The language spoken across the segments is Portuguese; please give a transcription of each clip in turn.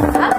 What's up?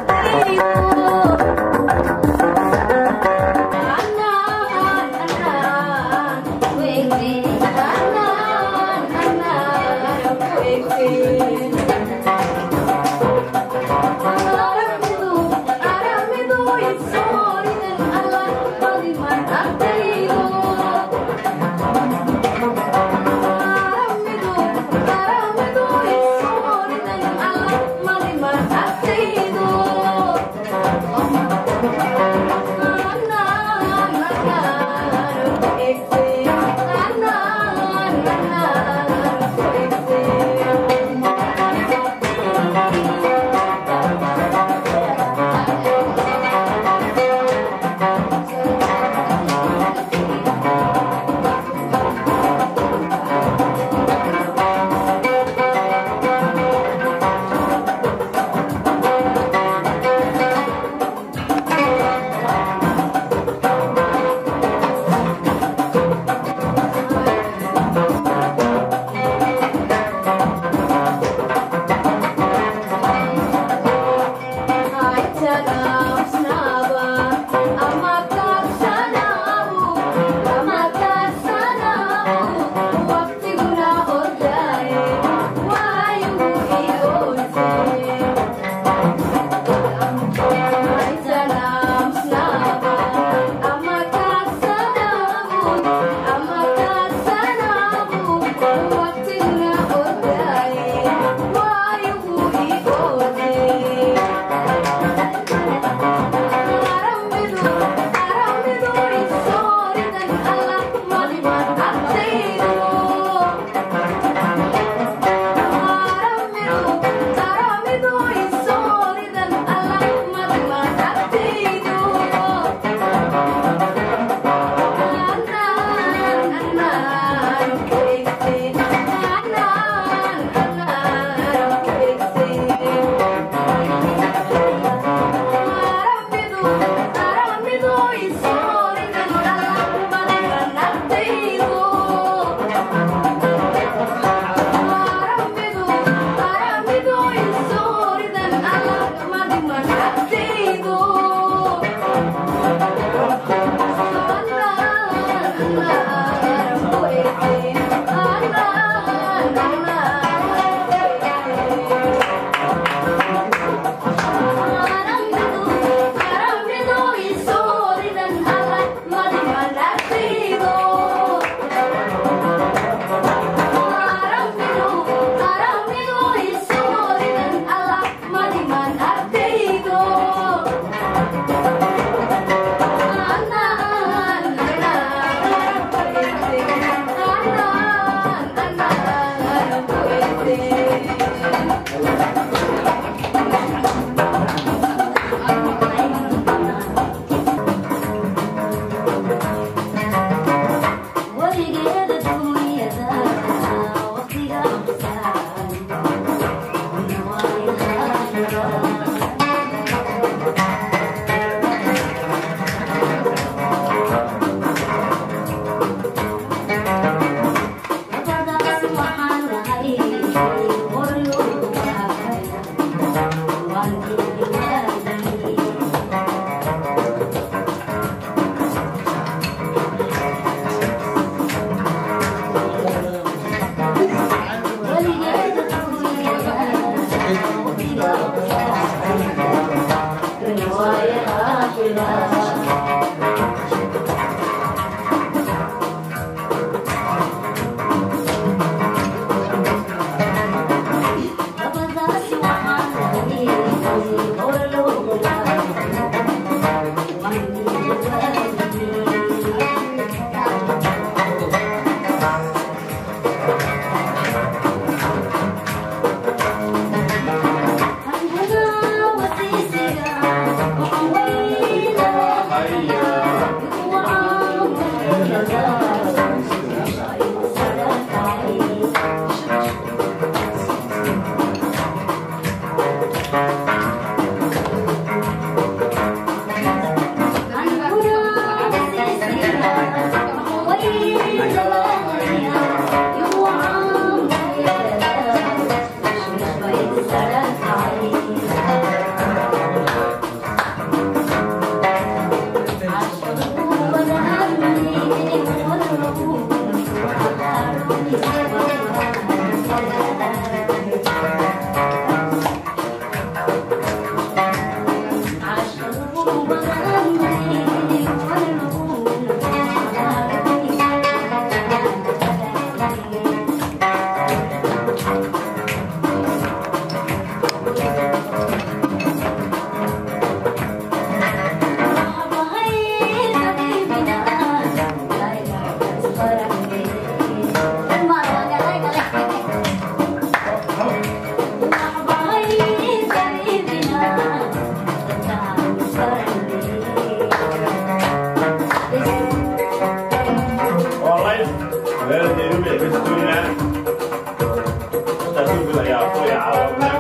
不呀，对呀了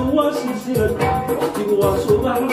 Tu vois, c'est le temps, tu vois.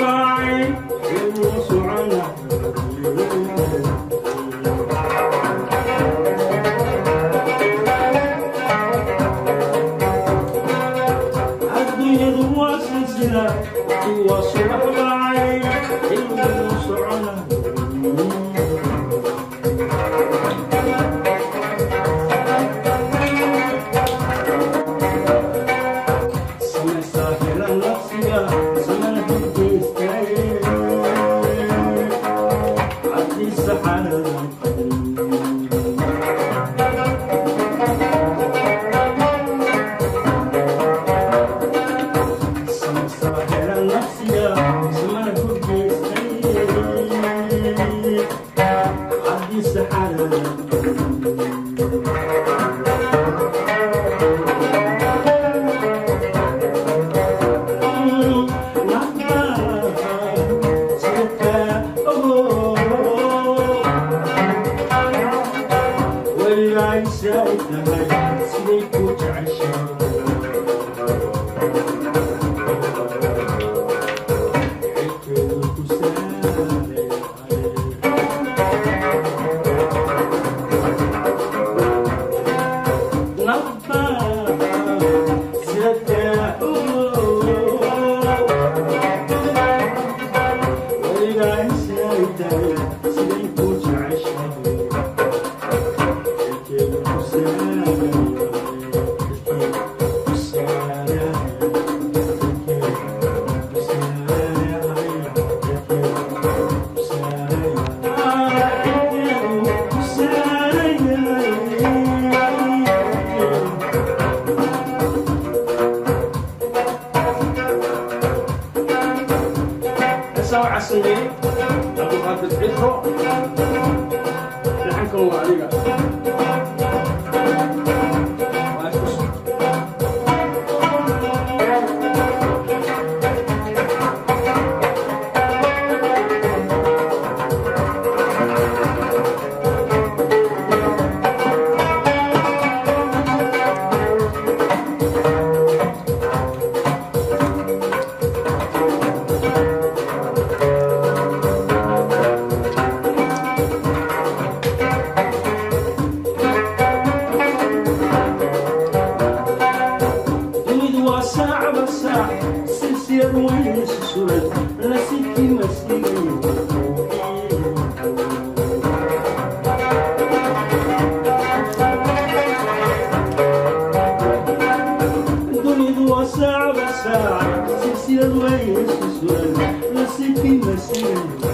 Saac silsilad weyn susuran lasikii masigayo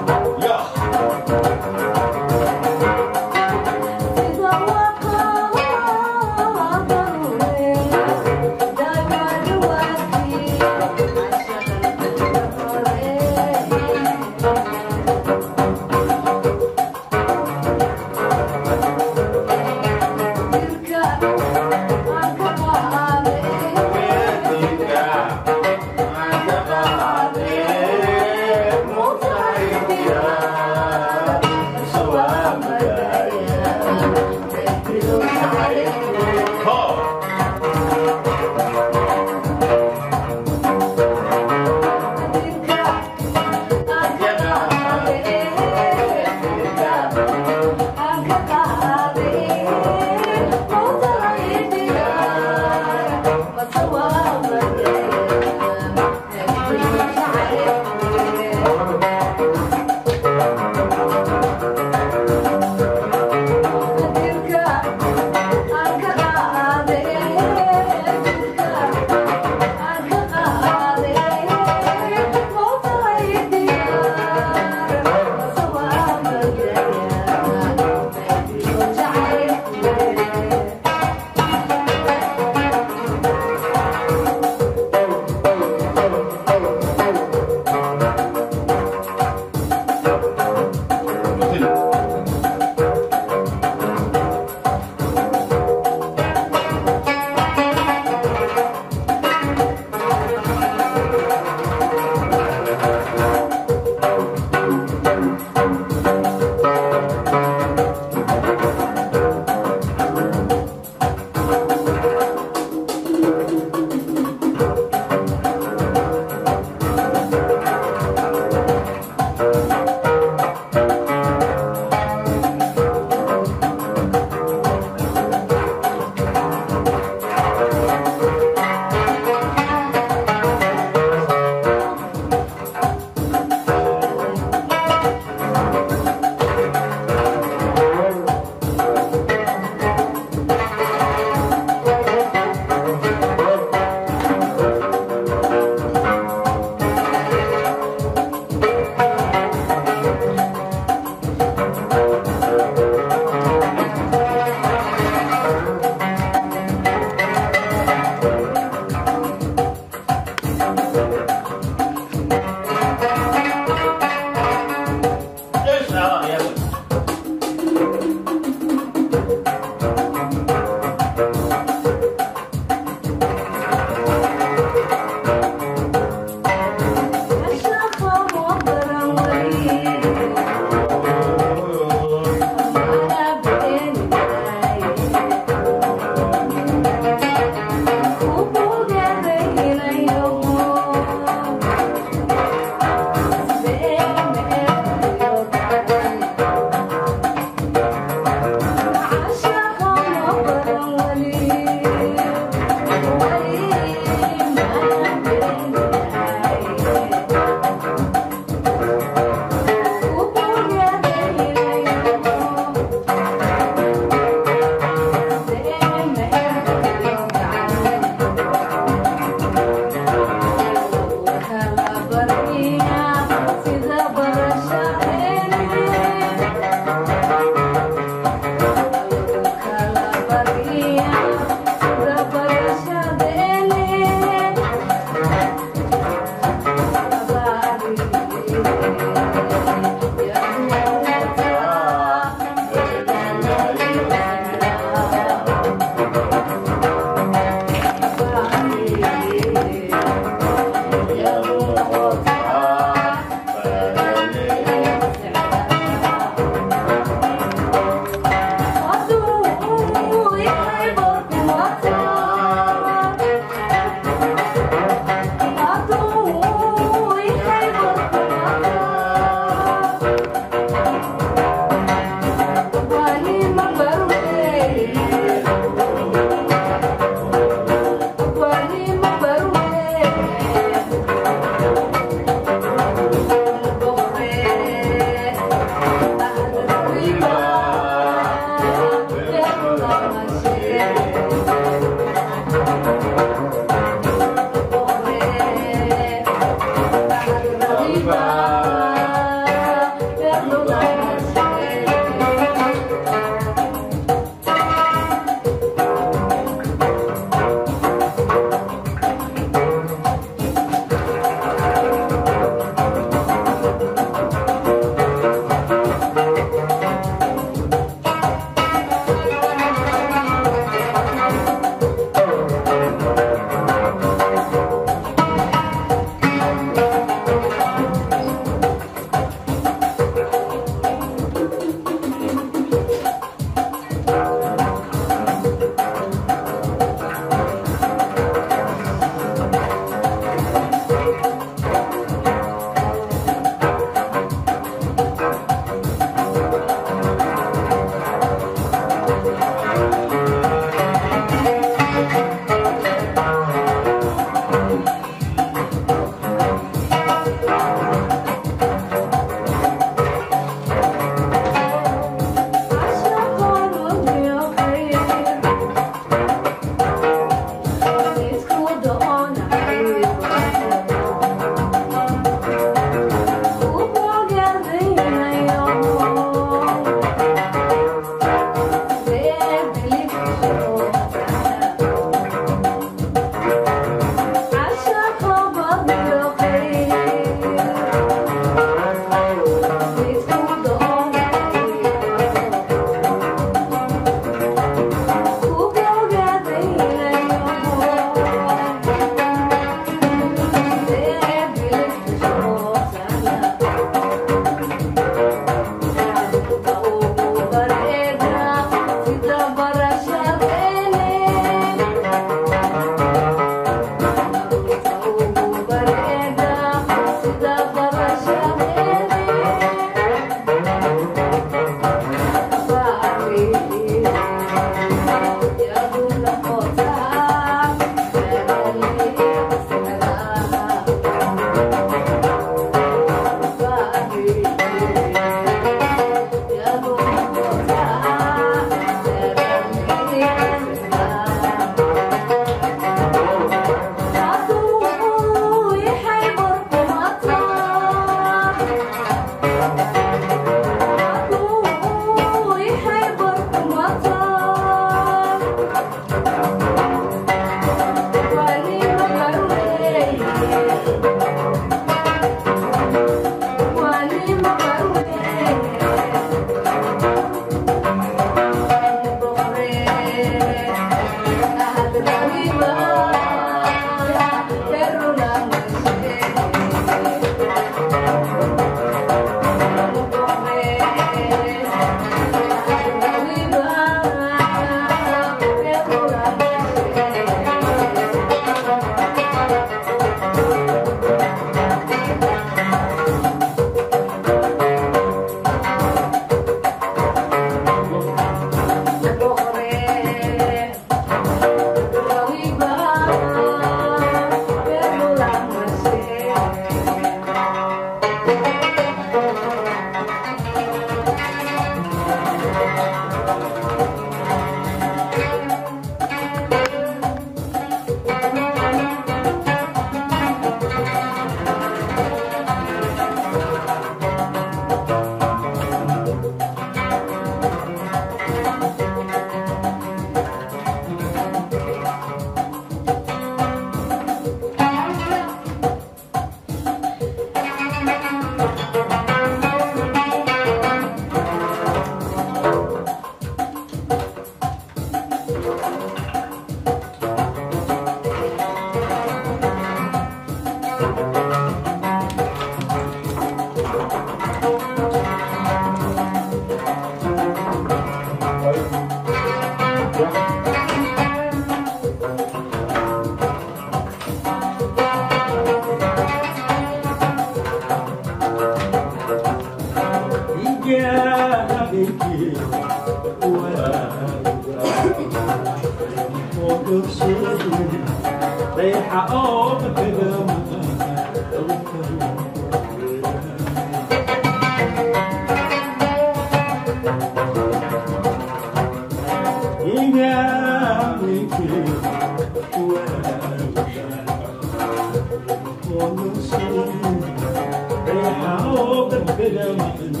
Thank you.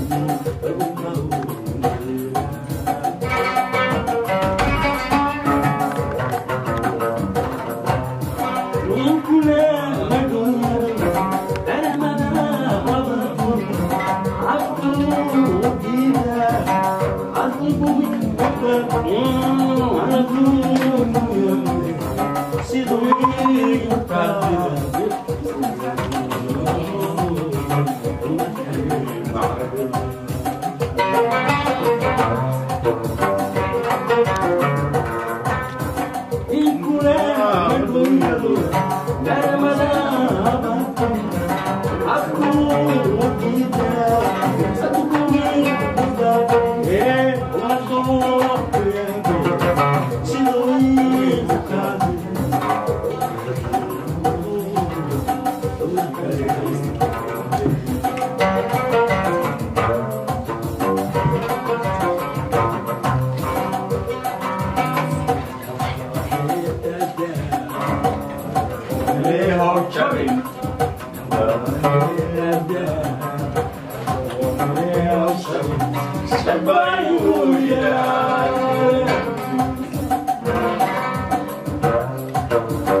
Iguba